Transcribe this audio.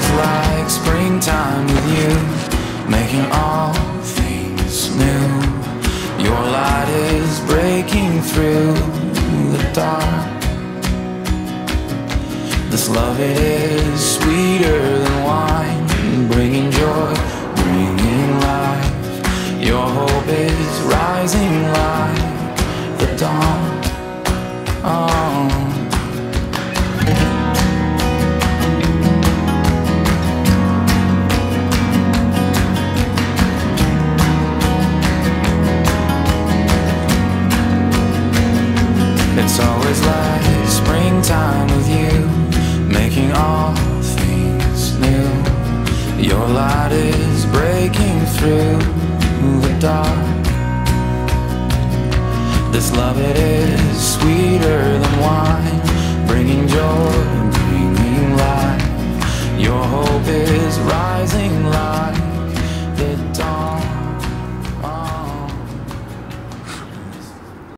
Always like springtime with you, making all things new. Your light is breaking through the dark. This love, it is sweeter than wine, bringing joy, bringing life. Your hope is rising like the dawn. Oh. Springtime with you, making all things new. Your light is breaking through the dark. This love, it is sweeter than wine,